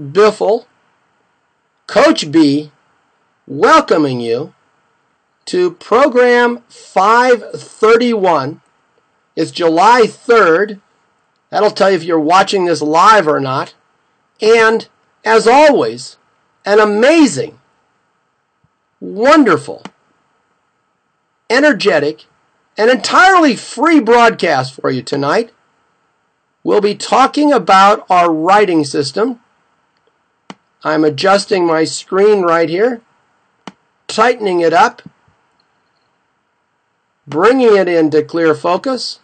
Biffle, Coach B, welcoming you to program 531. It's July 3rd. That'll tell you if you're watching this live or not. And as always, an amazing, wonderful, energetic, and entirely free broadcast for you tonight. We'll be talking about our writing system. I'm adjusting my screen right here, tightening it up, bringing it into clear focus.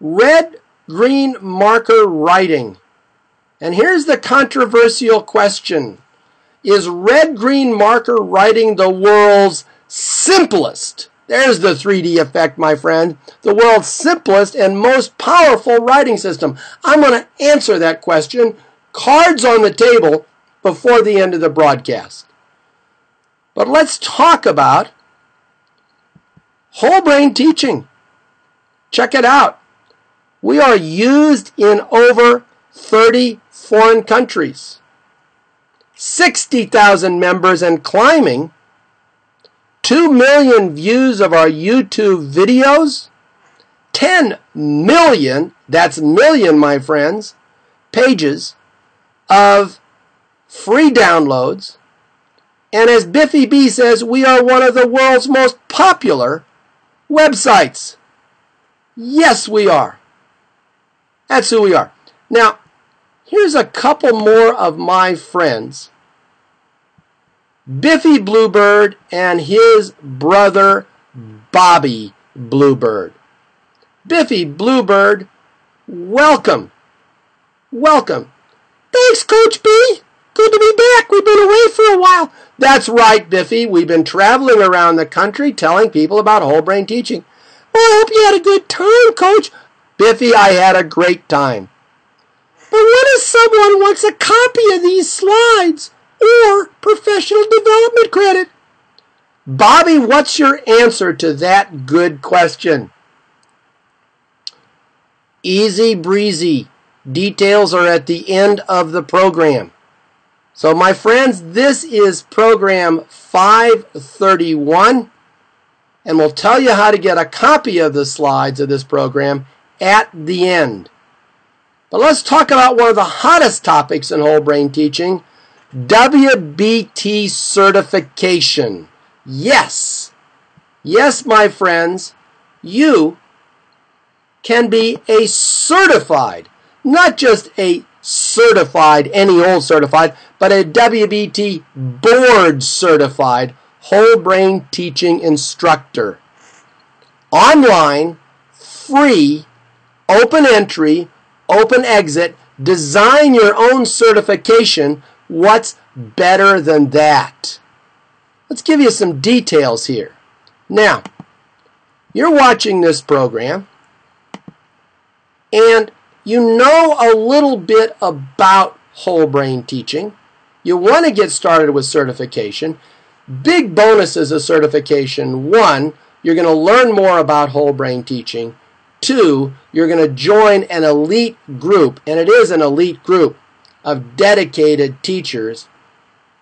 Red green marker writing. And here's the controversial question Is red green marker writing the world's simplest? There's the 3D effect, my friend. The world's simplest and most powerful writing system. I'm going to answer that question, cards on the table, before the end of the broadcast. But let's talk about whole brain teaching. Check it out. We are used in over 30 foreign countries. 60,000 members and climbing 2 million views of our YouTube videos, 10 million, that's million, my friends, pages of free downloads. And as Biffy B says, we are one of the world's most popular websites. Yes, we are. That's who we are. Now, here's a couple more of my friends Biffy Bluebird and his brother Bobby Bluebird. Biffy Bluebird, welcome. Welcome. Thanks, Coach B. Good to be back. We've been away for a while. That's right, Biffy. We've been traveling around the country telling people about whole brain teaching. Well, I hope you had a good time, Coach. Biffy, I had a great time. But what if someone wants a copy of these slides? or professional development credit. Bobby, what's your answer to that good question? Easy breezy. Details are at the end of the program. So, my friends, this is program 531, and we'll tell you how to get a copy of the slides of this program at the end. But let's talk about one of the hottest topics in whole brain teaching WBT certification. Yes. Yes, my friends, you can be a certified, not just a certified, any old certified, but a WBT board certified whole brain teaching instructor. Online, free, open entry, open exit, design your own certification What's better than that? Let's give you some details here. Now, you're watching this program and you know a little bit about whole brain teaching. You want to get started with certification. Big bonuses of certification. One, you're going to learn more about whole brain teaching. Two, you're going to join an elite group, and it is an elite group of dedicated teachers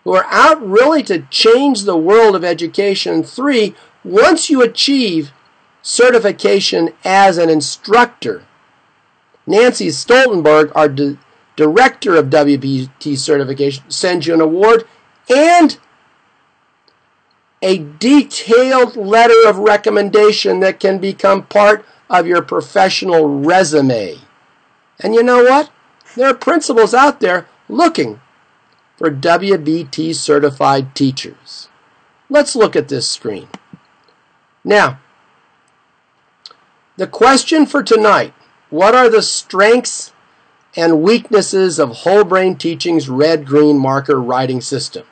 who are out really to change the world of education. Three, once you achieve certification as an instructor, Nancy Stoltenberg, our director of WBT certification, sends you an award and a detailed letter of recommendation that can become part of your professional resume. And you know what? There are principals out there looking for WBT certified teachers. Let's look at this screen. Now, the question for tonight what are the strengths and weaknesses of whole brain teaching's red green marker writing system?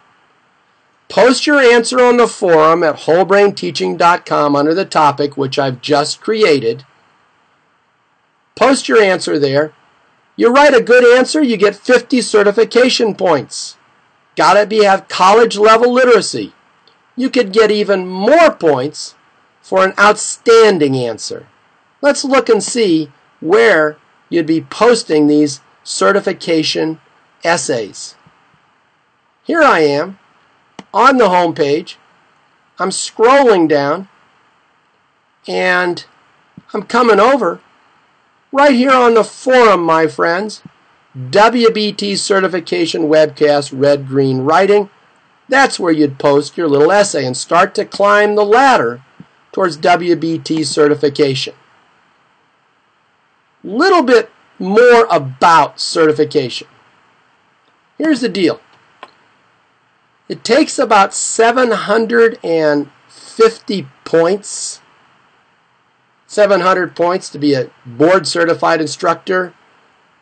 Post your answer on the forum at wholebrainteaching.com under the topic which I've just created. Post your answer there you write a good answer, you get 50 certification points. Gotta be have college level literacy. You could get even more points for an outstanding answer. Let's look and see where you'd be posting these certification essays. Here I am on the home page. I'm scrolling down and I'm coming over right here on the forum, my friends. WBT certification webcast, red green writing. That's where you'd post your little essay and start to climb the ladder towards WBT certification. Little bit more about certification. Here's the deal. It takes about 750 points 700 points to be a board certified instructor.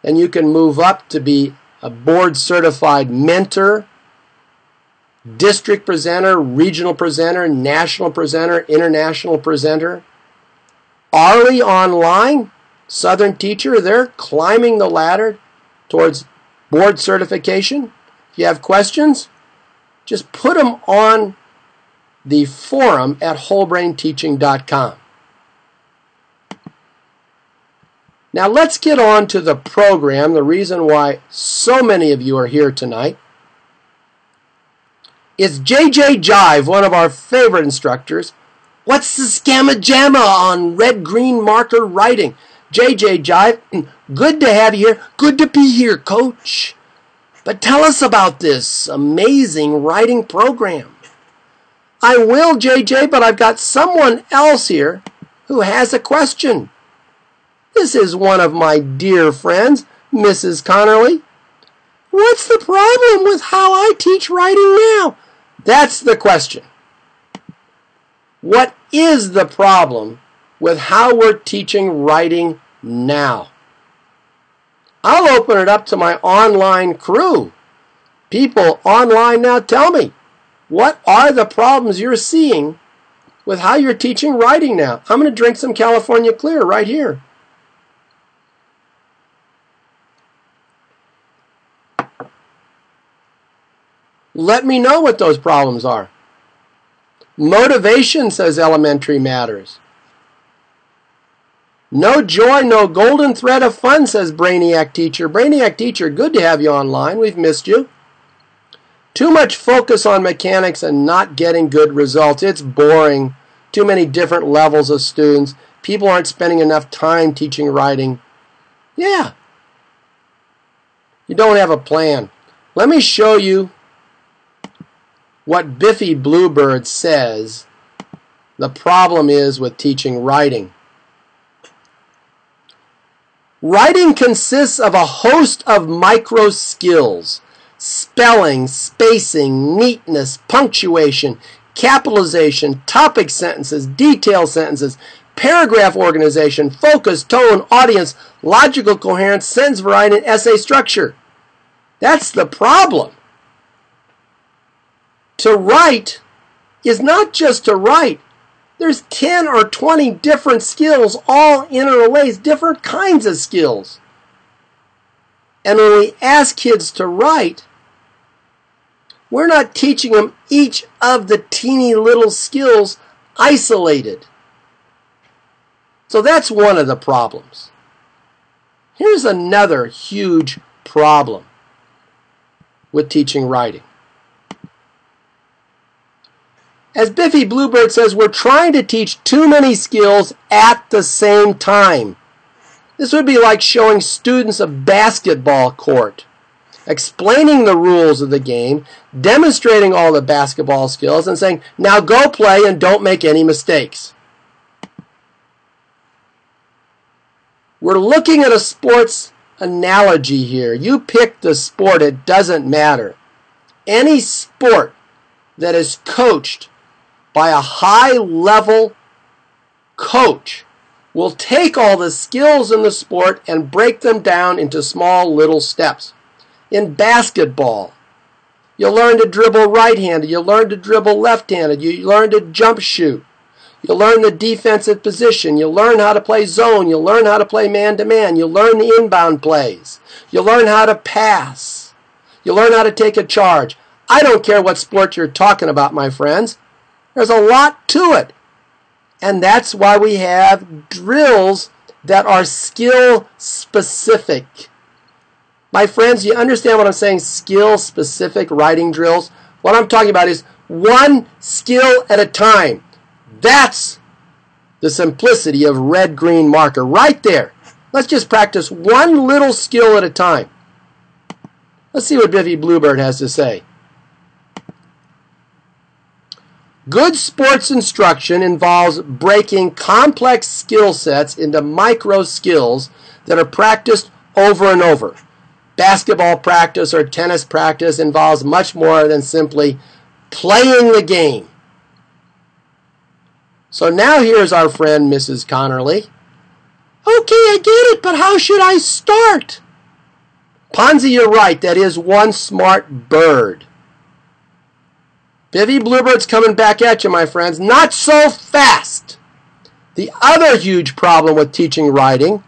and you can move up to be a board certified mentor, district presenter, regional presenter, national presenter, international presenter. Arlie Online, Southern Teacher, they're climbing the ladder towards board certification. If you have questions, just put them on the forum at wholebrainteaching.com. Now let's get on to the program, the reason why so many of you are here tonight. It's JJ Jive, one of our favorite instructors. What's the scamma jamma on red green marker writing? JJ Jive, good to have you here. Good to be here, coach. But tell us about this amazing writing program. I will, JJ, but I've got someone else here who has a question. This is one of my dear friends, Mrs. Connerly. What's the problem with how I teach writing now? That's the question. What is the problem with how we're teaching writing now? I'll open it up to my online crew. People online now, tell me, what are the problems you're seeing with how you're teaching writing now? I'm going to drink some California Clear right here. Let me know what those problems are. Motivation, says elementary matters. No joy, no golden thread of fun, says Brainiac Teacher. Brainiac Teacher, good to have you online. We've missed you. Too much focus on mechanics and not getting good results. It's boring. Too many different levels of students. People aren't spending enough time teaching writing. Yeah. You don't have a plan. Let me show you what Biffy Bluebird says the problem is with teaching writing. Writing consists of a host of micro skills spelling, spacing, neatness, punctuation, capitalization, topic sentences, detail sentences, paragraph organization, focus, tone, audience, logical coherence, sentence variety, and essay structure. That's the problem. To write is not just to write. There's 10 or 20 different skills, all interlaced, different kinds of skills. And when we ask kids to write, we're not teaching them each of the teeny little skills isolated. So that's one of the problems. Here's another huge problem with teaching writing. As Biffy Bluebird says, we're trying to teach too many skills at the same time. This would be like showing students a basketball court, explaining the rules of the game, demonstrating all the basketball skills, and saying, now go play and don't make any mistakes. We're looking at a sports analogy here. You pick the sport, it doesn't matter. Any sport that is coached by a high level coach will take all the skills in the sport and break them down into small little steps. In basketball, you learn to dribble right handed, you learn to dribble left handed, you learn to jump shoot. You learn the defensive position. You learn how to play zone. You learn how to play man to man. You learn the inbound plays. You learn how to pass. You learn how to take a charge. I don't care what sport you're talking about, my friends. There's a lot to it. And that's why we have drills that are skill specific. My friends, you understand what I'm saying? Skill specific writing drills. What I'm talking about is one skill at a time. That's the simplicity of red green marker right there. Let's just practice one little skill at a time. Let's see what Biffy Bluebird has to say. Good sports instruction involves breaking complex skill sets into micro skills that are practiced over and over. Basketball practice or tennis practice involves much more than simply playing the game. So now here's our friend Mrs. Connerly. Okay, I get it, but how should I start? Ponzi, you're right. That is one smart bird. Biffy Bluebird's coming back at you, my friends. Not so fast. The other huge problem with teaching writing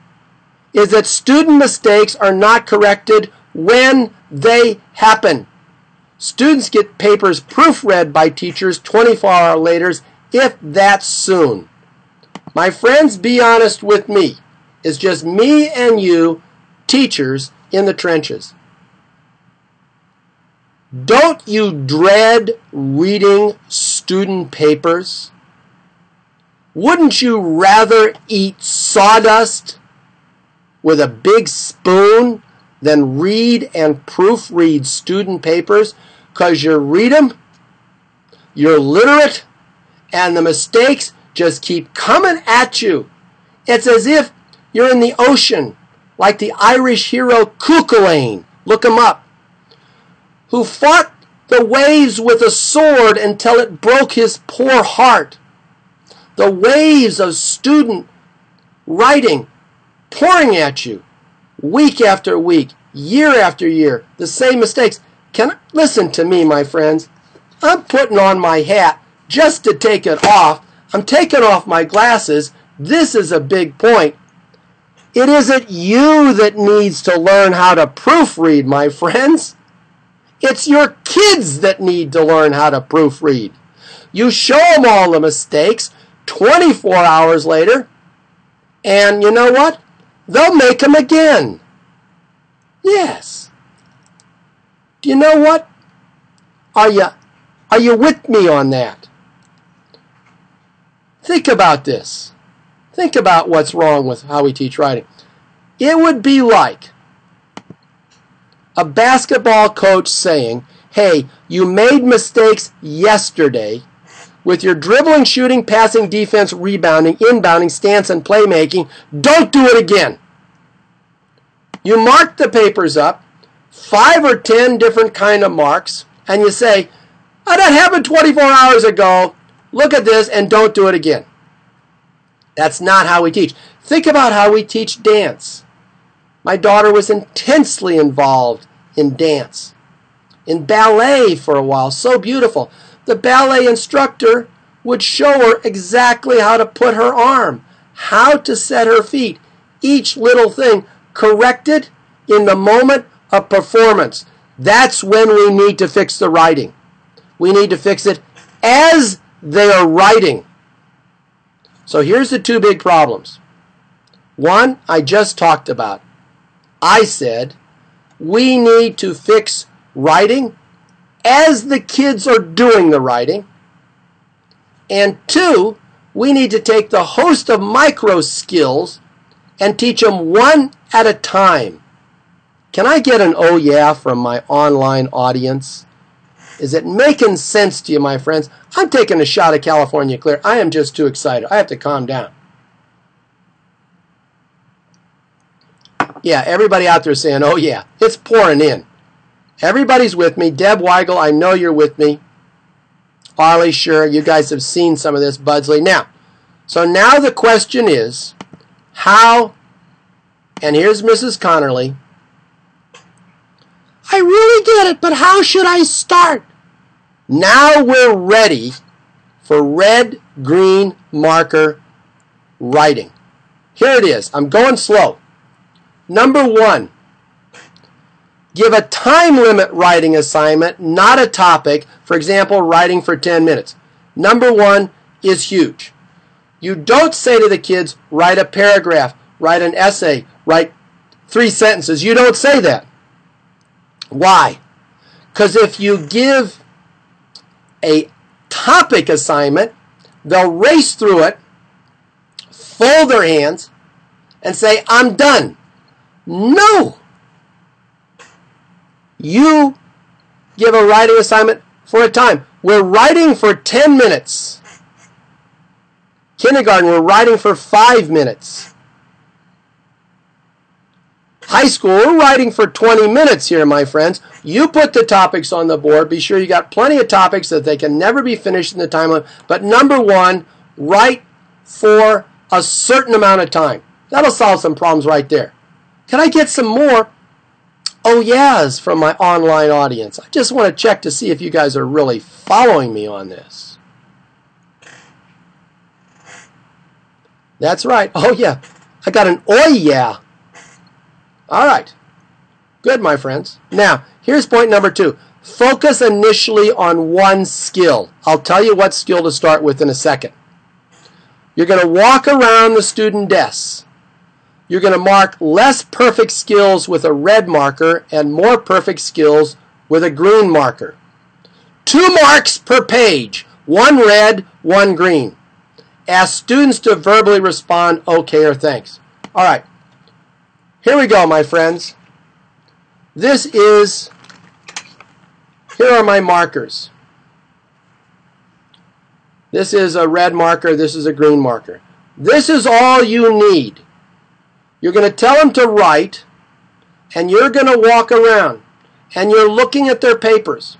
is that student mistakes are not corrected when they happen. Students get papers proofread by teachers 24 hours later, if that soon. My friends, be honest with me. It's just me and you, teachers, in the trenches. Don't you dread reading student papers? Wouldn't you rather eat sawdust with a big spoon than read and proofread student papers? Because you read them, you're literate, and the mistakes just keep coming at you. It's as if you're in the ocean, like the Irish hero Cuchulainn. Look him up who fought the waves with a sword until it broke his poor heart. The waves of student writing pouring at you week after week, year after year, the same mistakes. Can listen to me, my friends. I'm putting on my hat just to take it off. I'm taking off my glasses. This is a big point. It isn't you that needs to learn how to proofread, my friends. It's your kids that need to learn how to proofread. You show them all the mistakes 24 hours later, and you know what? They'll make them again. Yes. Do you know what? Are you are you with me on that? Think about this. Think about what's wrong with how we teach writing. It would be like a basketball coach saying, hey, you made mistakes yesterday with your dribbling, shooting, passing, defense, rebounding, inbounding, stance, and playmaking. Don't do it again. You mark the papers up, five or ten different kind of marks, and you say, oh, that happened 24 hours ago. Look at this and don't do it again. That's not how we teach. Think about how we teach dance. My daughter was intensely involved in dance, in ballet for a while, so beautiful. The ballet instructor would show her exactly how to put her arm, how to set her feet, each little thing corrected in the moment of performance. That's when we need to fix the writing. We need to fix it as they are writing. So here's the two big problems. One, I just talked about. I said, we need to fix writing as the kids are doing the writing. And two, we need to take the host of micro skills and teach them one at a time. Can I get an oh yeah from my online audience? Is it making sense to you, my friends? I'm taking a shot of California Clear. I am just too excited. I have to calm down. Yeah, everybody out there saying, oh, yeah, it's pouring in. Everybody's with me. Deb Weigel, I know you're with me. Arlie, sure, you guys have seen some of this, Budsley. Now, so now the question is, how, and here's Mrs. Connerly, I really get it, but how should I start? Now we're ready for red, green marker writing. Here it is. I'm going slow. Number one, give a time limit writing assignment, not a topic. For example, writing for 10 minutes. Number one is huge. You don't say to the kids, write a paragraph, write an essay, write three sentences. You don't say that. Why? Because if you give a topic assignment, they'll race through it, fold their hands, and say, I'm done. No! You give a writing assignment for a time. We're writing for 10 minutes. Kindergarten, we're writing for five minutes. High school, we're writing for 20 minutes here, my friends. You put the topics on the board. Be sure you got plenty of topics that they can never be finished in the time limit. But number one, write for a certain amount of time. That'll solve some problems right there. Can I get some more? Oh, yes, from my online audience. I just want to check to see if you guys are really following me on this. That's right. Oh, yeah. I got an oh, yeah. All right. Good, my friends. Now, here's point number two. Focus initially on one skill. I'll tell you what skill to start with in a second. You're going to walk around the student desks. You're going to mark less perfect skills with a red marker and more perfect skills with a green marker. Two marks per page, one red, one green. Ask students to verbally respond okay or thanks. All right. Here we go, my friends. This is, here are my markers. This is a red marker, this is a green marker. This is all you need. You're going to tell them to write, and you're going to walk around, and you're looking at their papers.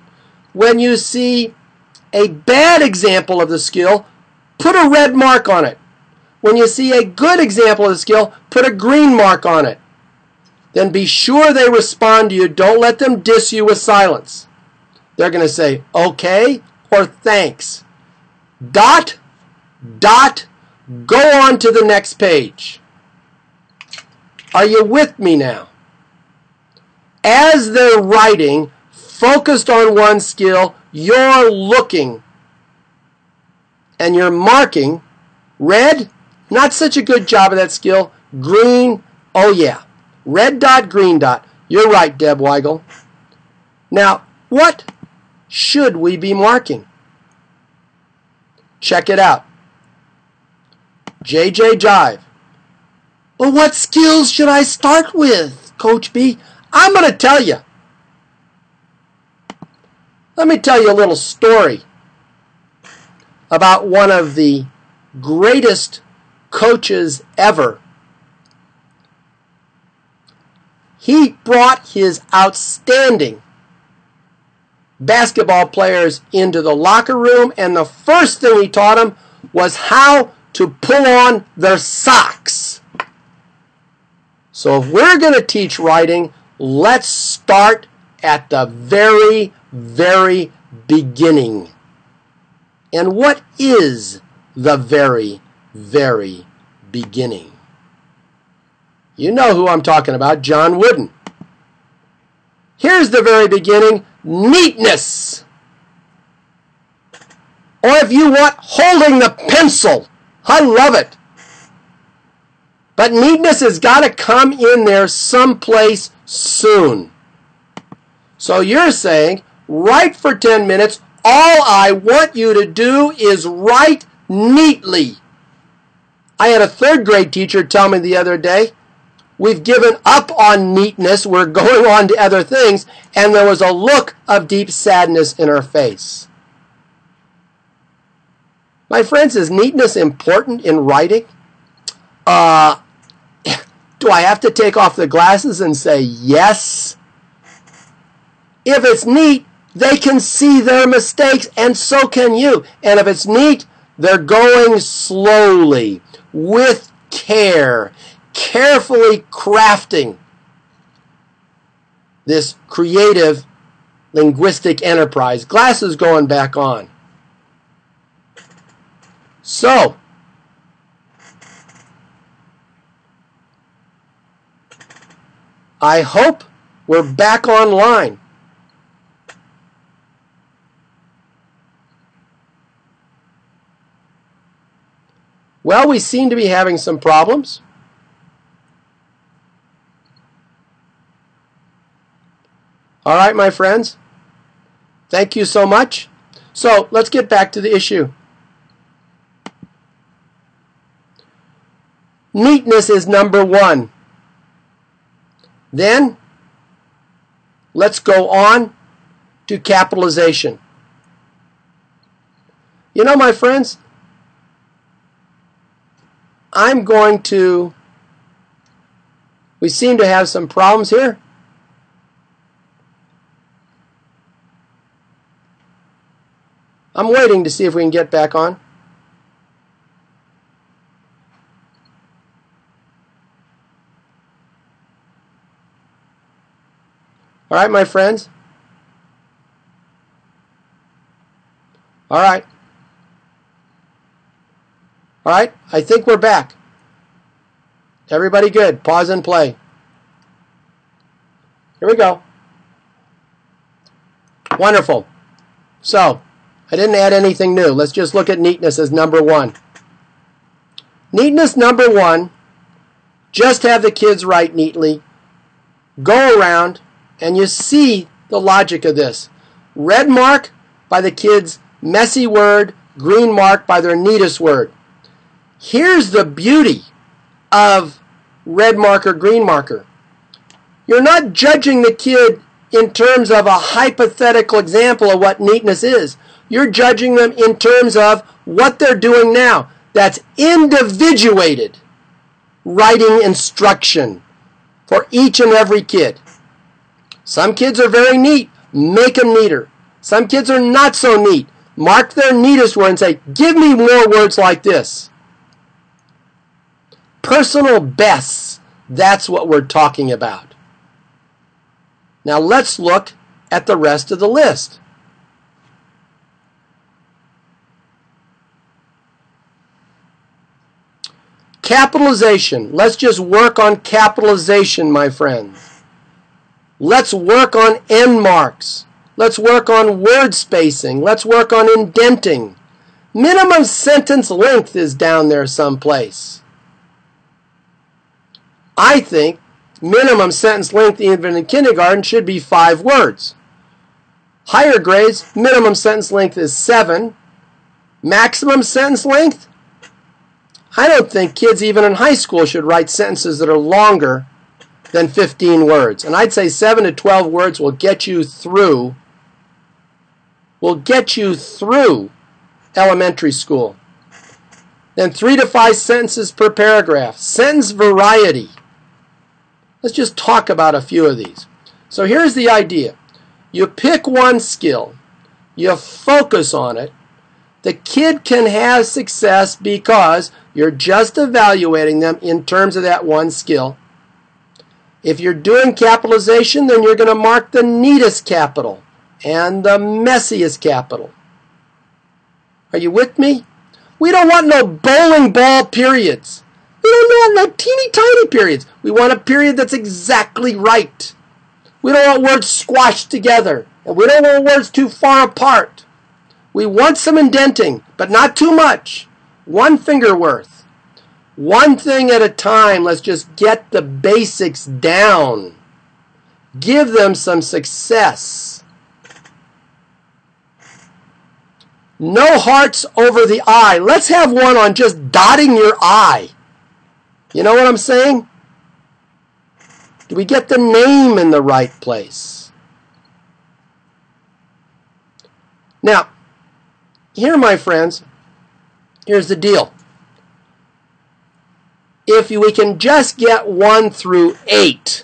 When you see a bad example of the skill, put a red mark on it. When you see a good example of the skill, put a green mark on it. Then be sure they respond to you. Don't let them diss you with silence. They're going to say, okay or thanks. Dot, dot, go on to the next page. Are you with me now? As they're writing, focused on one skill, you're looking and you're marking. Red, not such a good job of that skill. Green, oh yeah. Red dot, green dot. You're right, Deb Weigel. Now, what should we be marking? Check it out. JJ Jive. Well, what skills should I start with, Coach B? I'm going to tell you. Let me tell you a little story about one of the greatest coaches ever. He brought his outstanding basketball players into the locker room, and the first thing he taught them was how to pull on their socks. So if we're going to teach writing, let's start at the very, very beginning. And what is the very, very beginning? You know who I'm talking about, John Wooden. Here's the very beginning neatness. Or if you want, holding the pencil. I love it. But neatness has got to come in there someplace soon. So you're saying, write for 10 minutes. All I want you to do is write neatly. I had a third grade teacher tell me the other day, we've given up on neatness, we're going on to other things, and there was a look of deep sadness in her face. My friends, is neatness important in writing? Uh, do I have to take off the glasses and say yes? If it's neat, they can see their mistakes, and so can you. And if it's neat, they're going slowly, with care, carefully crafting this creative linguistic enterprise. Glasses going back on. So, I hope we're back online. Well, we seem to be having some problems. All right, my friends. Thank you so much. So let's get back to the issue. Neatness is number one. Then let's go on to capitalization. You know, my friends, I'm going to. We seem to have some problems here. I'm waiting to see if we can get back on. All right, my friends. All right. All right, I think we're back. Everybody good. Pause and play. Here we go. Wonderful. So, I didn't add anything new. Let's just look at neatness as number one. Neatness number one, just have the kids write neatly. Go around and you see the logic of this. Red mark by the kids' messy word, green mark by their neatest word. Here's the beauty of red marker, green marker. You're not judging the kid in terms of a hypothetical example of what neatness is. You're judging them in terms of what they're doing now. That's individuated writing instruction for each and every kid. Some kids are very neat. Make them neater. Some kids are not so neat. Mark their neatest word and say, give me more words like this. Personal bests. That's what we're talking about. Now let's look at the rest of the list. Capitalization. Let's just work on capitalization, my friends. Let's work on end marks. Let's work on word spacing. Let's work on indenting. Minimum sentence length is down there someplace. I think minimum sentence length even in kindergarten should be five words. Higher grades, minimum sentence length is seven. Maximum sentence length, I don't think kids even in high school should write sentences that are longer than 15 words. And I'd say 7 to 12 words will get you through will get you through elementary school. Then 3 to 5 sentences per paragraph. Sentence variety. Let's just talk about a few of these. So here's the idea. You pick one skill, you focus on it, the kid can have success because you're just evaluating them in terms of that one skill. If you're doing capitalization, then you're going to mark the neatest capital and the messiest capital. Are you with me? We don't want no bowling ball periods. We don't want no teeny tiny periods. We want a period that's exactly right. We don't want words squashed together. And we don't want words too far apart. We want some indenting, but not too much one finger worth. One thing at a time. Let's just get the basics down. Give them some success. No hearts over the I. Let's have one on just dotting your I. You know what I'm saying? Do we get the name in the right place? Now, here, my friends, Here's the deal. If we can just get 1 through 8,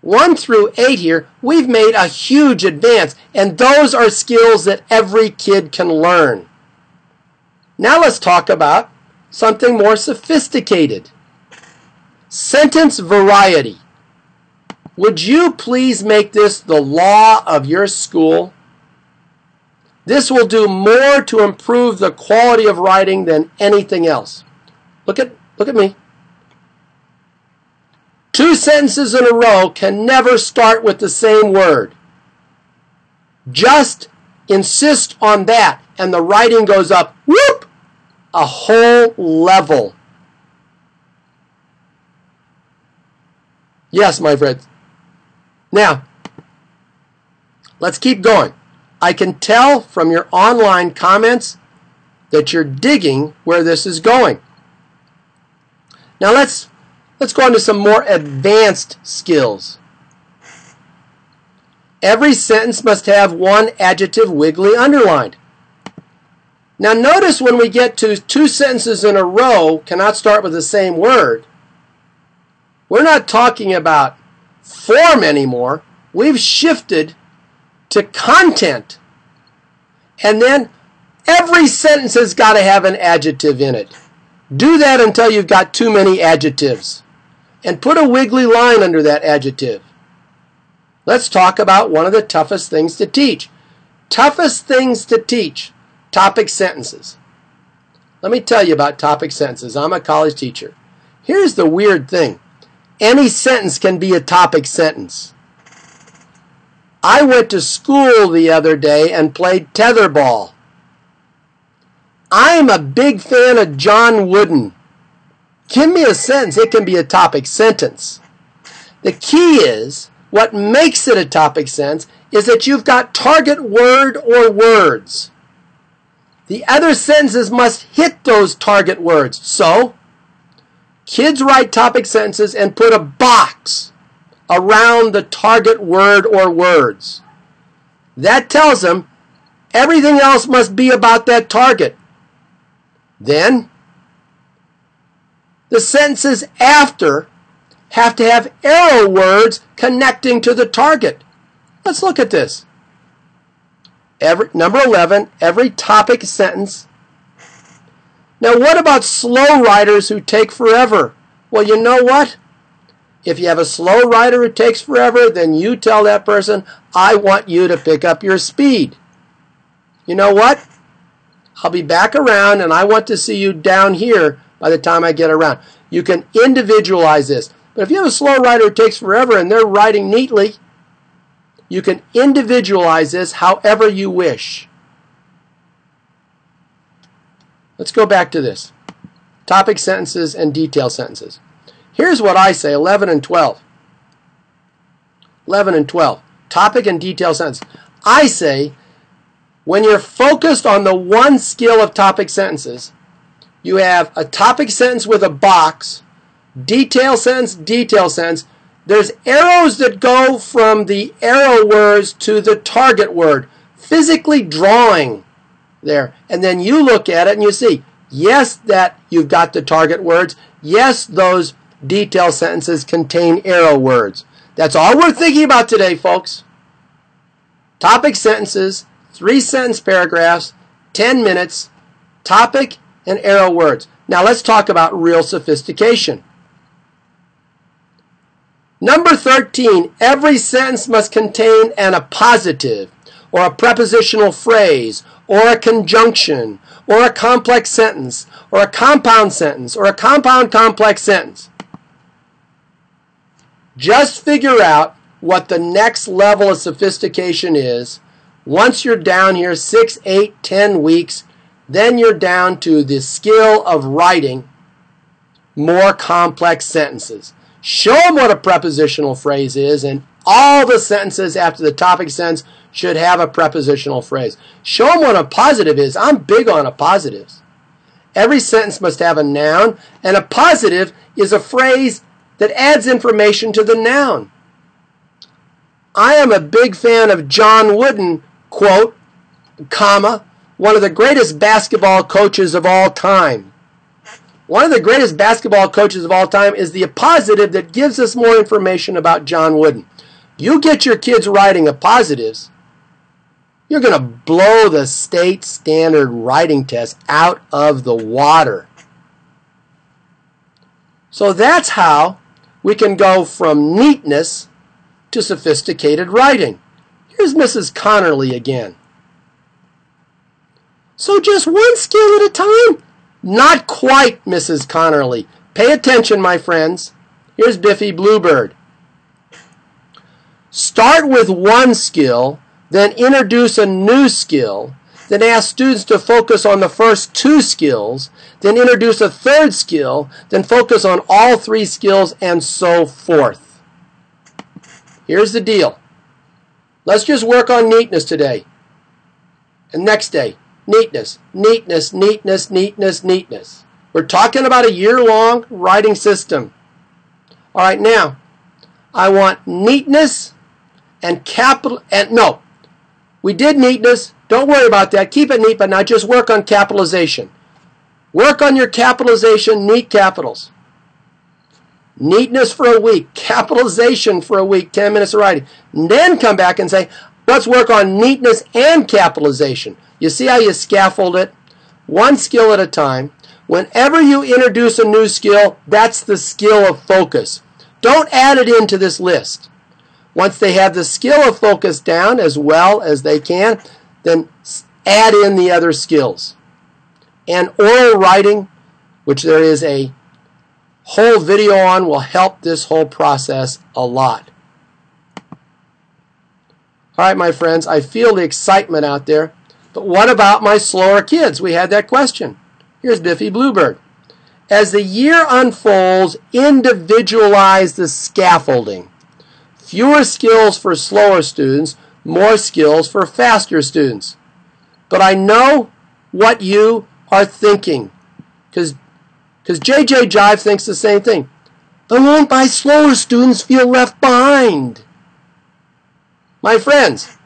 1 through 8 here, we've made a huge advance. And those are skills that every kid can learn. Now let's talk about something more sophisticated. Sentence variety. Would you please make this the law of your school? This will do more to improve the quality of writing than anything else. Look at, look at me. Two sentences in a row can never start with the same word. Just insist on that, and the writing goes up, whoop, a whole level. Yes, my friends. Now, let's keep going. I can tell from your online comments that you're digging where this is going. Now let's let's go on to some more advanced skills. Every sentence must have one adjective wiggly underlined. Now notice when we get to two sentences in a row cannot start with the same word. We're not talking about form anymore. We've shifted to content. And then every sentence has got to have an adjective in it. Do that until you've got too many adjectives. And put a wiggly line under that adjective. Let's talk about one of the toughest things to teach. Toughest things to teach topic sentences. Let me tell you about topic sentences. I'm a college teacher. Here's the weird thing any sentence can be a topic sentence. I went to school the other day and played tetherball. I'm a big fan of John Wooden. Give me a sentence, it can be a topic sentence. The key is what makes it a topic sentence is that you've got target word or words. The other sentences must hit those target words. So, kids write topic sentences and put a box around the target word or words. That tells them everything else must be about that target. Then, the sentences after have to have arrow words connecting to the target. Let's look at this. Every, number 11, every topic sentence. Now, what about slow writers who take forever? Well, you know what? If you have a slow writer who takes forever, then you tell that person, I want you to pick up your speed. You know what? I'll be back around and I want to see you down here by the time I get around. You can individualize this. But if you have a slow writer who takes forever and they're writing neatly, you can individualize this however you wish. Let's go back to this. Topic sentences and detail sentences. Here's what I say 11 and 12. 11 and 12. Topic and detail sentence. I say when you're focused on the one skill of topic sentences, you have a topic sentence with a box, detail sentence, detail sentence. There's arrows that go from the arrow words to the target word, physically drawing there. And then you look at it and you see, yes, that you've got the target words. Yes, those detail sentences contain arrow words. That's all we're thinking about today, folks. Topic sentences, three sentence paragraphs, 10 minutes, topic and arrow words. Now let's talk about real sophistication. Number 13, every sentence must contain an appositive or a prepositional phrase or a conjunction or a complex sentence or a compound sentence or a compound complex sentence. Just figure out what the next level of sophistication is. Once you're down here six, eight, ten weeks, then you're down to the skill of writing more complex sentences. Show them what a prepositional phrase is, and all the sentences after the topic sentence should have a prepositional phrase. Show them what an appositive is. I'm big on appositives. Every sentence must have a noun, and an appositive is a phrase that adds information to the noun. I am a big fan of John Wooden, quote, comma, one of the greatest basketball coaches of all time. One of the greatest basketball coaches of all time is the appositive that gives us more information about John Wooden. You get your kids writing appositives, you're going to blow the state standard writing test out of the water. So that's how we can go from neatness to sophisticated writing. Here's Mrs. Connerly again. So just one skill at a time? Not quite, Mrs. Connerly. Pay attention, my friends. Here's Biffy Bluebird. Start with one skill, then introduce a new skill, then ask students to focus on the first two skills, then introduce a third skill, then focus on all three skills, and so forth. Here's the deal. Let's just work on neatness today. And next day, neatness, neatness, neatness, neatness, neatness. We're talking about a year long writing system. All right, now, I want neatness and capital, and no, we did neatness. Don't worry about that. Keep it neat, but now just work on capitalization. Work on your capitalization, neat capitals. Neatness for a week, capitalization for a week, 10 minutes of writing. And then come back and say, let's work on neatness and capitalization. You see how you scaffold it? One skill at a time. Whenever you introduce a new skill, that's the skill of focus. Don't add it into this list. Once they have the skill of focus down as well as they can, then add in the other skills. And oral writing, which there is a whole video on, will help this whole process a lot. All right, my friends, I feel the excitement out there. But what about my slower kids? We had that question. Here's Biffy Bluebird. As the year unfolds, individualize the scaffolding. Fewer skills for slower students, more skills for faster students. But I know what you are thinking. Because JJ Jive thinks the same thing. But won't my slower students feel left behind? My friends,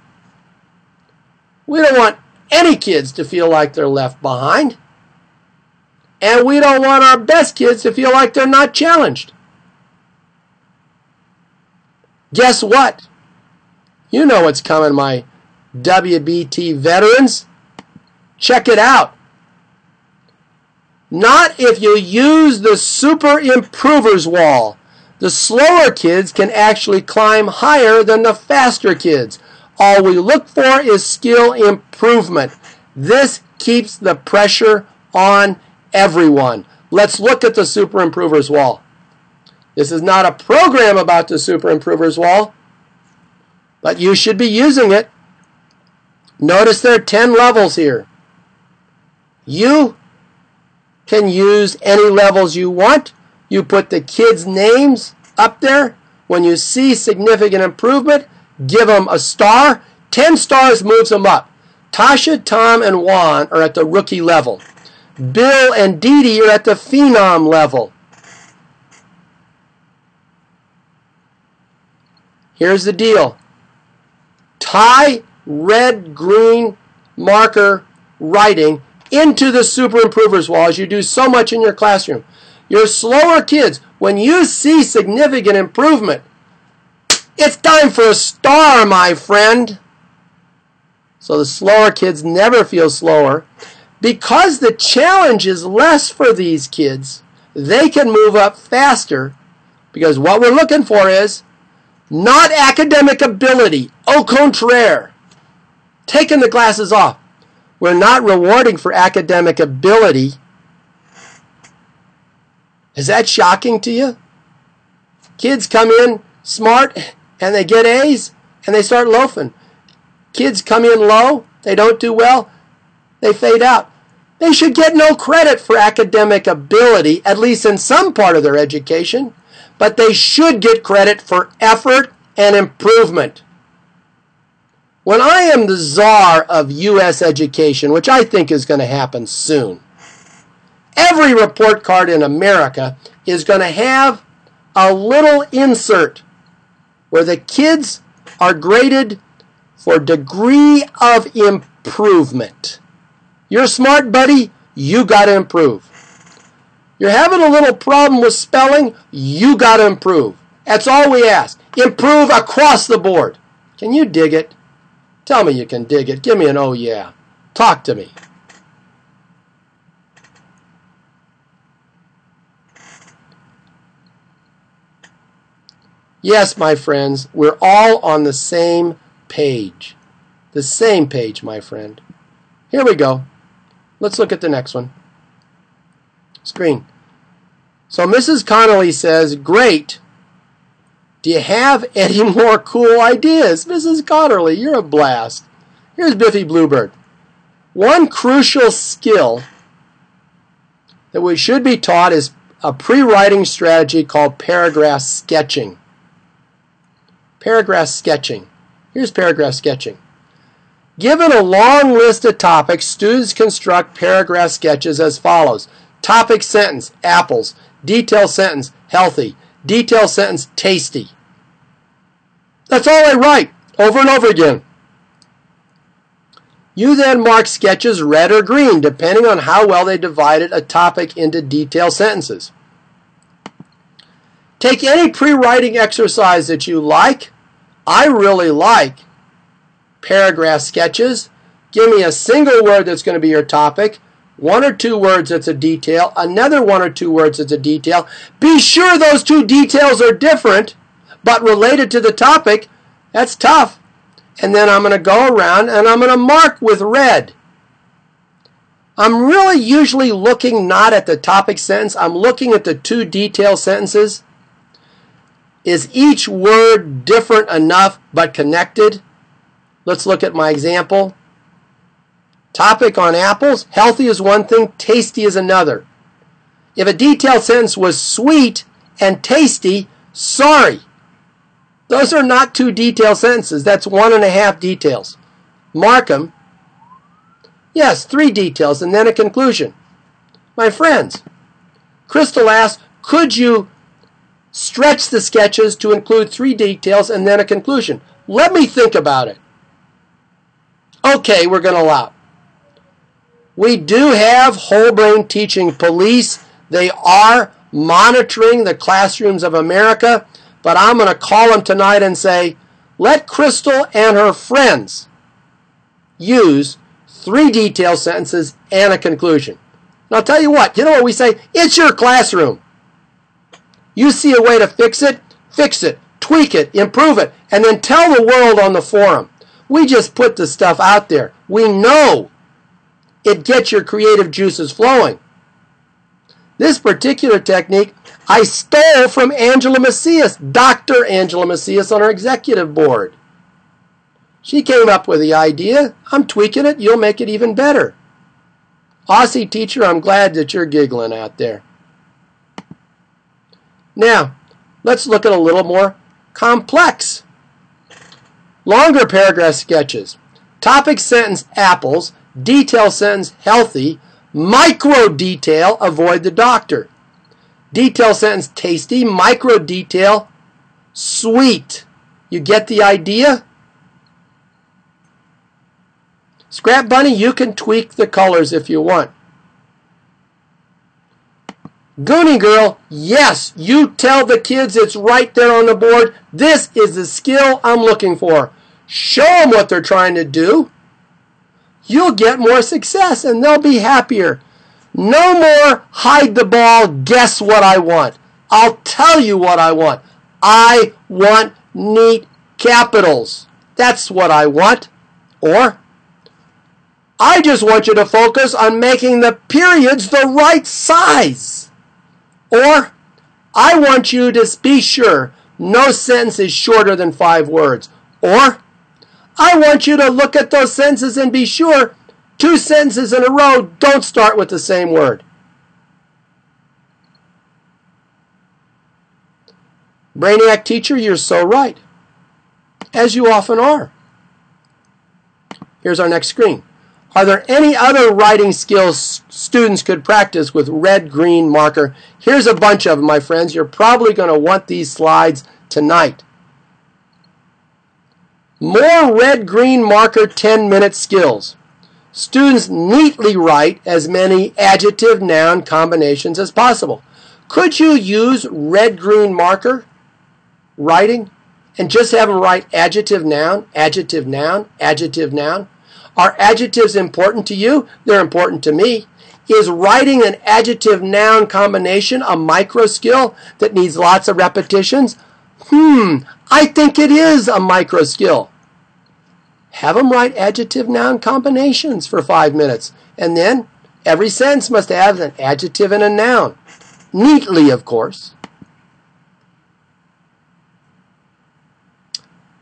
we don't want any kids to feel like they're left behind. And we don't want our best kids to feel like they're not challenged. Guess what? You know what's coming, my WBT veterans. Check it out. Not if you use the super improvers wall. The slower kids can actually climb higher than the faster kids. All we look for is skill improvement. This keeps the pressure on everyone. Let's look at the Super Improvers Wall. This is not a program about the Super Improvers Wall, but you should be using it. Notice there are 10 levels here. You can use any levels you want. You put the kids' names up there. When you see significant improvement, give them a star. 10 stars moves them up. Tasha, Tom, and Juan are at the rookie level. Bill and Dee Dee are at the phenom level. Here's the deal. Tie red, green marker writing into the super improvers wall as you do so much in your classroom. Your slower kids, when you see significant improvement, it's time for a star, my friend. So the slower kids never feel slower. Because the challenge is less for these kids, they can move up faster because what we're looking for is not academic ability, au contraire. Taking the glasses off. We're not rewarding for academic ability. Is that shocking to you? Kids come in smart and they get A's and they start loafing. Kids come in low, they don't do well, they fade out. They should get no credit for academic ability, at least in some part of their education, but they should get credit for effort and improvement. When I am the czar of U.S. education, which I think is going to happen soon, every report card in America is going to have a little insert where the kids are graded for degree of improvement. You're smart, buddy, you got to improve. You're having a little problem with spelling, you got to improve. That's all we ask. Improve across the board. Can you dig it? Tell me you can dig it. Give me an oh yeah. Talk to me. Yes, my friends, we're all on the same page. The same page, my friend. Here we go. Let's look at the next one. Screen. So Mrs. Connolly says, Great. Do you have any more cool ideas? Mrs. Connolly, you're a blast. Here's Biffy Bluebird. One crucial skill that we should be taught is a pre-writing strategy called paragraph sketching. Paragraph sketching. Here's paragraph sketching. Given a long list of topics, students construct paragraph sketches as follows. Topic sentence, apples. Detail sentence, healthy. Detail sentence, tasty. That's all I write, over and over again. You then mark sketches red or green, depending on how well they divided a topic into detailed sentences. Take any pre-writing exercise that you like. I really like paragraph sketches. Give me a single word that's going to be your topic, one or two words that's a detail, another one or two words that's a detail. Be sure those two details are different, but related to the topic. That's tough and then I'm going to go around and I'm going to mark with red. I'm really usually looking not at the topic sentence, I'm looking at the two detail sentences. Is each word different enough but connected? Let's look at my example. Topic on apples, healthy is one thing, tasty is another. If a detailed sentence was sweet and tasty, sorry, those are not two detailed sentences. That's one and a half details. Mark them. Yes, three details and then a conclusion. My friends, Crystal asks, could you stretch the sketches to include three details and then a conclusion? Let me think about it. Okay, we're going to allow. We do have whole brain teaching police. They are monitoring the classrooms of America but I'm going to call them tonight and say, let Crystal and her friends use three detailed sentences and a conclusion. And I'll tell you what, you know what we say? It's your classroom. You see a way to fix it, fix it, tweak it, improve it, and then tell the world on the forum. We just put the stuff out there. We know it gets your creative juices flowing. This particular technique I stole from Angela Macias, Dr. Angela Macias on our executive board. She came up with the idea. I'm tweaking it. You'll make it even better. Aussie teacher, I'm glad that you're giggling out there. Now, let's look at a little more complex. Longer paragraph sketches. Topic sentence apples, detail sentence healthy, micro detail avoid the doctor. Detail sentence tasty, micro detail sweet. You get the idea? Scrap Bunny, you can tweak the colors if you want. Goonie Girl, yes, you tell the kids it's right there on the board. This is the skill I'm looking for. Show them what they're trying to do. You'll get more success and they'll be happier. No more hide the ball, guess what I want. I'll tell you what I want. I want neat capitals. That's what I want. Or, I just want you to focus on making the periods the right size. Or, I want you to be sure no sentence is shorter than five words. Or, I want you to look at those sentences and be sure Two sentences in a row don't start with the same word. Brainiac teacher, you're so right. As you often are. Here's our next screen. Are there any other writing skills students could practice with red green marker? Here's a bunch of them, my friends. You're probably going to want these slides tonight. More red green marker 10 minute skills. Students neatly write as many adjective noun combinations as possible. Could you use red green marker writing and just have them write adjective noun, adjective noun, adjective noun? Are adjectives important to you? They're important to me. Is writing an adjective noun combination a micro skill that needs lots of repetitions? Hmm, I think it is a micro skill. Have them write adjective noun combinations for five minutes. And then every sentence must have an adjective and a noun. Neatly, of course.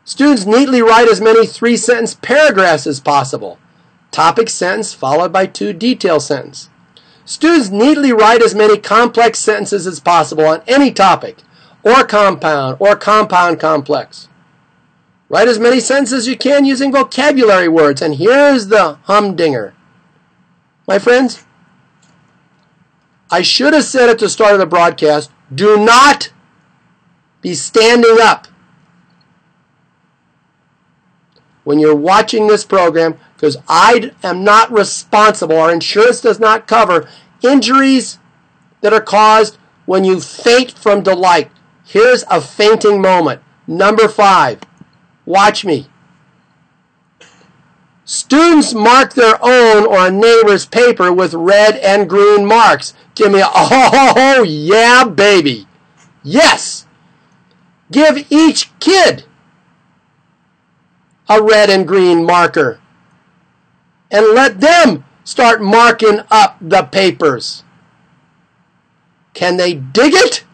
Students neatly write as many three sentence paragraphs as possible. Topic sentence followed by two detail sentences. Students neatly write as many complex sentences as possible on any topic, or compound, or compound complex. Write as many sentences as you can using vocabulary words. And here's the humdinger. My friends, I should have said at the start of the broadcast, do not be standing up when you're watching this program because I am not responsible. Our insurance does not cover injuries that are caused when you faint from delight. Here's a fainting moment. Number five. Watch me. Students mark their own or a neighbor's paper with red and green marks. Give me a, oh, yeah, baby. Yes. Give each kid a red and green marker and let them start marking up the papers. Can they dig it?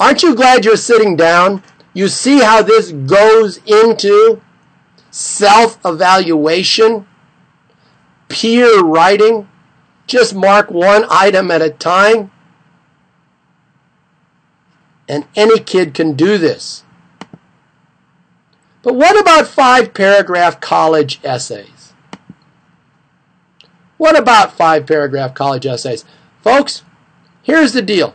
Aren't you glad you're sitting down? You see how this goes into self evaluation, peer writing. Just mark one item at a time. And any kid can do this. But what about five paragraph college essays? What about five paragraph college essays? Folks, here's the deal.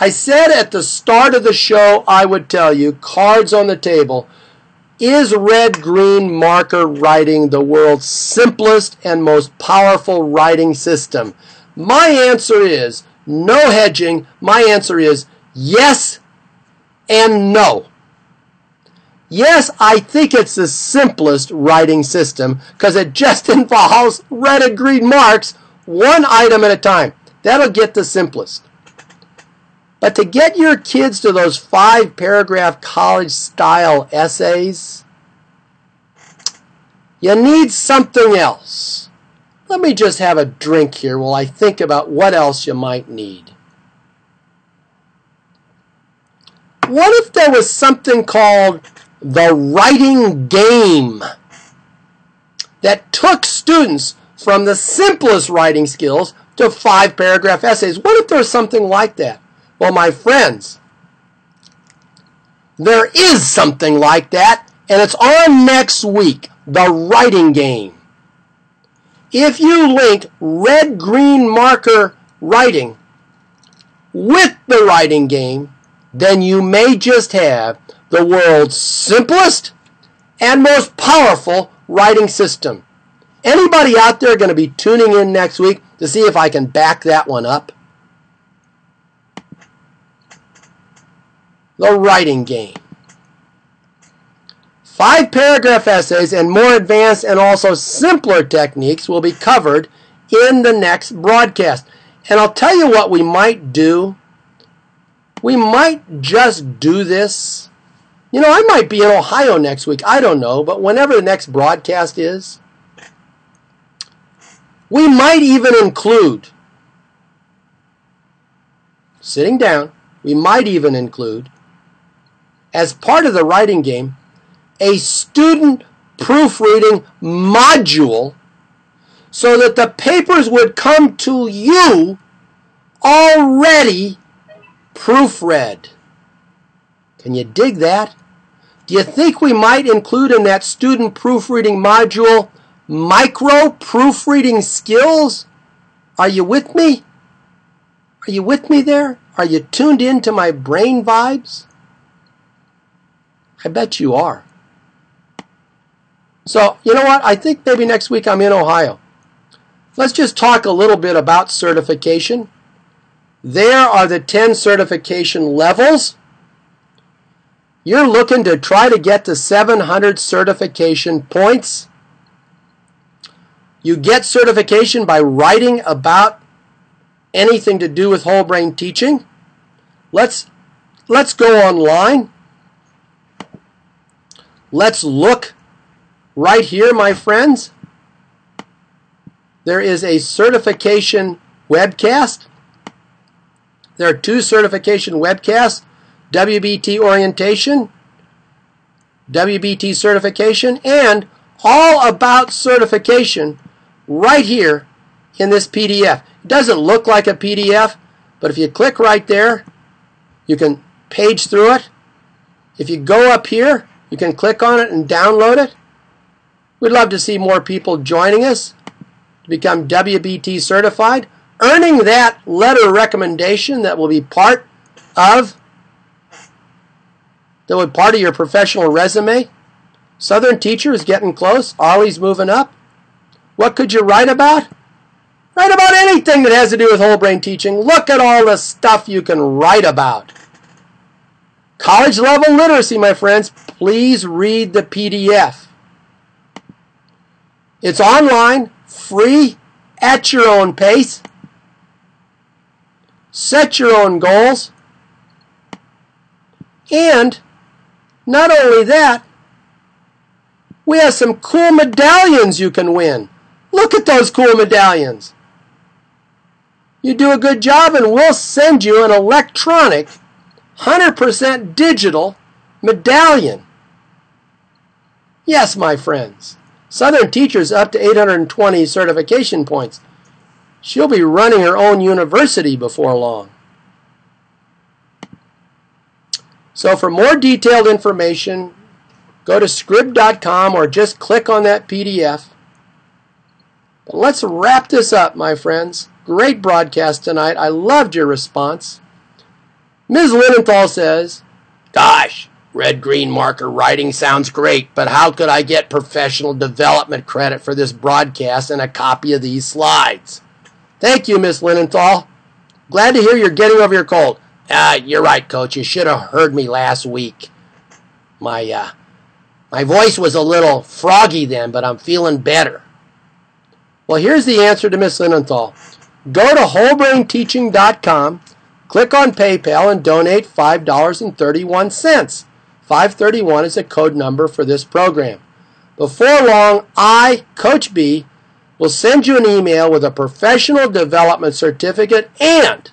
I said at the start of the show I would tell you, cards on the table, is red green marker writing the world's simplest and most powerful writing system? My answer is no hedging. My answer is yes and no. Yes, I think it's the simplest writing system because it just involves red and green marks one item at a time. That'll get the simplest. But to get your kids to those five paragraph college style essays, you need something else. Let me just have a drink here while I think about what else you might need. What if there was something called the writing game that took students from the simplest writing skills to five paragraph essays? What if there's something like that? Well, my friends, there is something like that, and it's on next week the writing game. If you link red green marker writing with the writing game, then you may just have the world's simplest and most powerful writing system. Anybody out there going to be tuning in next week to see if I can back that one up? The writing game. Five paragraph essays and more advanced and also simpler techniques will be covered in the next broadcast. And I'll tell you what we might do. We might just do this. You know, I might be in Ohio next week. I don't know. But whenever the next broadcast is, we might even include, sitting down, we might even include, as part of the writing game, a student proofreading module so that the papers would come to you already proofread. Can you dig that? Do you think we might include in that student proofreading module micro proofreading skills? Are you with me? Are you with me there? Are you tuned in to my brain vibes? I bet you are. So, you know what? I think maybe next week I'm in Ohio. Let's just talk a little bit about certification. There are the 10 certification levels. You're looking to try to get to 700 certification points. You get certification by writing about anything to do with whole brain teaching. Let's let's go online. Let's look right here, my friends. There is a certification webcast. There are two certification webcasts WBT orientation, WBT certification, and all about certification right here in this PDF. It doesn't look like a PDF, but if you click right there, you can page through it. If you go up here, you can click on it and download it. We'd love to see more people joining us to become WBT certified, earning that letter recommendation that will be part of that will be part of your professional resume. Southern teacher is getting close. Ollie's moving up. What could you write about? Write about anything that has to do with whole brain teaching. Look at all the stuff you can write about. College level literacy, my friends. Please read the PDF. It's online, free, at your own pace. Set your own goals. And not only that, we have some cool medallions you can win. Look at those cool medallions. You do a good job, and we'll send you an electronic, 100% digital medallion. Yes, my friends. Southern teachers up to 820 certification points. She'll be running her own university before long. So for more detailed information, go to scribd.com or just click on that PDF. But let's wrap this up, my friends. Great broadcast tonight. I loved your response. Ms. Linenthal says, Gosh, red green marker writing sounds great, but how could I get professional development credit for this broadcast and a copy of these slides? Thank you, Miss Linenthal. Glad to hear you're getting over your cold. Uh, you're right, Coach. You should have heard me last week. My uh, my voice was a little froggy then, but I'm feeling better. Well, here's the answer to Miss Linenthal. Go to wholebrainteaching.com, click on PayPal, and donate $5.31. 531 is a code number for this program. Before long, I, Coach B, will send you an email with a professional development certificate and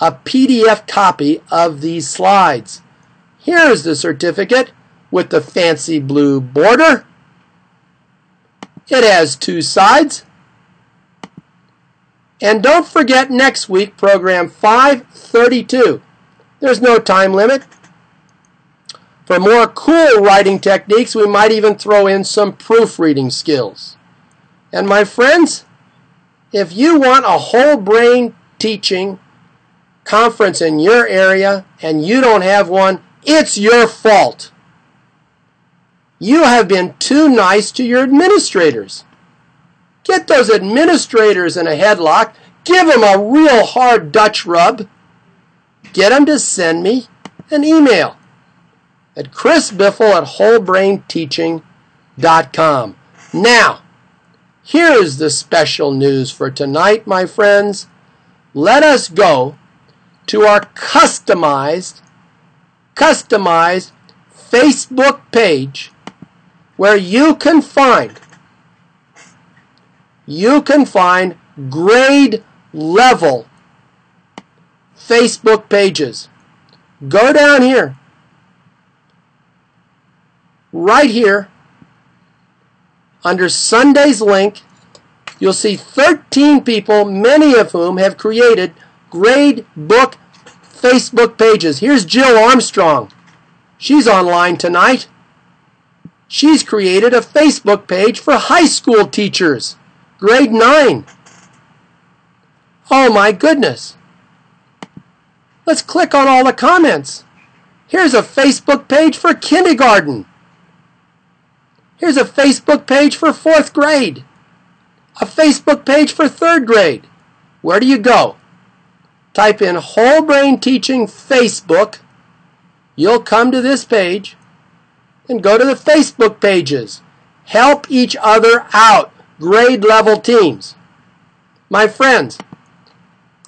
a PDF copy of these slides. Here is the certificate with the fancy blue border. It has two sides and don't forget next week, program 532. There's no time limit. For more cool writing techniques, we might even throw in some proofreading skills. And my friends, if you want a whole brain teaching conference in your area and you don't have one, it's your fault. You have been too nice to your administrators. Get those administrators in a headlock. Give them a real hard Dutch rub. Get them to send me an email at chrisbiffle at wholebrainteaching.com. Now, here's the special news for tonight, my friends. Let us go to our customized, customized Facebook page where you can find you can find grade level Facebook pages. Go down here. Right here, under Sunday's link, you'll see 13 people, many of whom have created grade book Facebook pages. Here's Jill Armstrong. She's online tonight. She's created a Facebook page for high school teachers. Grade 9. Oh my goodness. Let's click on all the comments. Here's a Facebook page for kindergarten. Here's a Facebook page for fourth grade. A Facebook page for third grade. Where do you go? Type in Whole Brain Teaching Facebook. You'll come to this page and go to the Facebook pages. Help each other out grade level teams. My friends,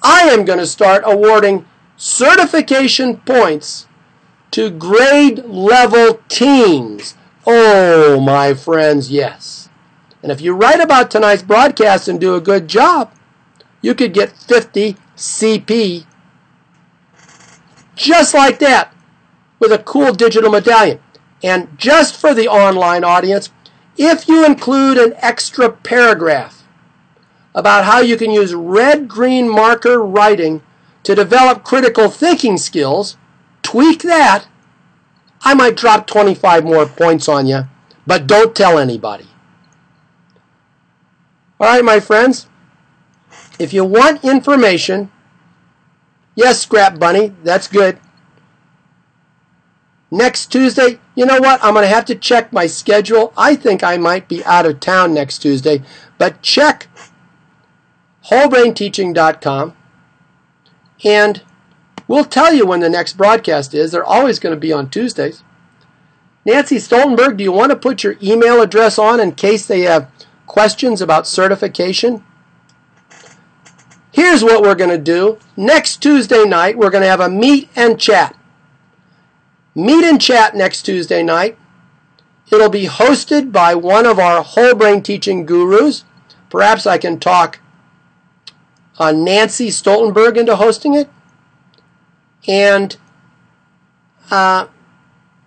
I am going to start awarding certification points to grade level teams. Oh, my friends, yes. And if you write about tonight's broadcast and do a good job, you could get 50 CP just like that with a cool digital medallion. And just for the online audience, if you include an extra paragraph about how you can use red green marker writing to develop critical thinking skills, tweak that, I might drop 25 more points on you, but don't tell anybody. All right, my friends, if you want information, yes, Scrap Bunny, that's good. Next Tuesday, you know what? I'm going to have to check my schedule. I think I might be out of town next Tuesday, but check wholebrainteaching.com and we'll tell you when the next broadcast is. They're always going to be on Tuesdays. Nancy Stoltenberg, do you want to put your email address on in case they have questions about certification? Here's what we're going to do. Next Tuesday night, we're going to have a meet and chat. Meet and chat next Tuesday night. It'll be hosted by one of our whole brain teaching gurus. Perhaps I can talk uh, Nancy Stoltenberg into hosting it. And uh,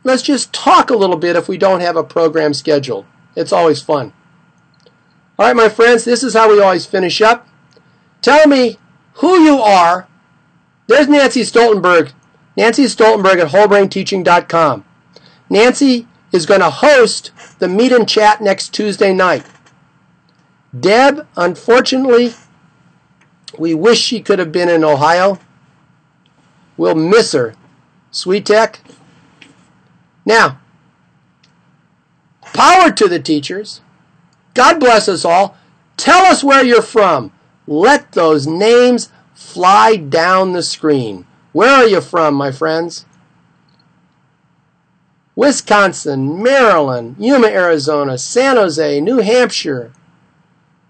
let's just talk a little bit if we don't have a program scheduled. It's always fun. All right, my friends, this is how we always finish up. Tell me who you are. There's Nancy Stoltenberg. Nancy Stoltenberg at wholebrainteaching.com. Nancy is going to host the meet and chat next Tuesday night. Deb, unfortunately, we wish she could have been in Ohio. We'll miss her. Sweet Tech. Now, power to the teachers. God bless us all. Tell us where you're from. Let those names fly down the screen. Where are you from, my friends? Wisconsin, Maryland, Yuma, Arizona, San Jose, New Hampshire,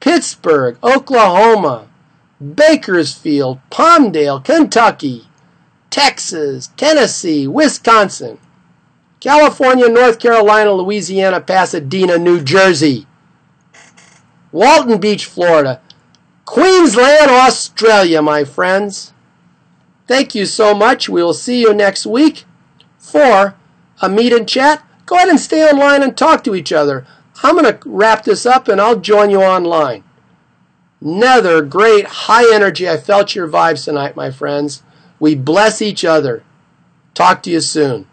Pittsburgh, Oklahoma, Bakersfield, Palmdale, Kentucky, Texas, Tennessee, Wisconsin, California, North Carolina, Louisiana, Pasadena, New Jersey, Walton Beach, Florida, Queensland, Australia, my friends. Thank you so much. We will see you next week for a meet and chat. Go ahead and stay online and talk to each other. I'm going to wrap this up and I'll join you online. Another great high energy. I felt your vibes tonight, my friends. We bless each other. Talk to you soon.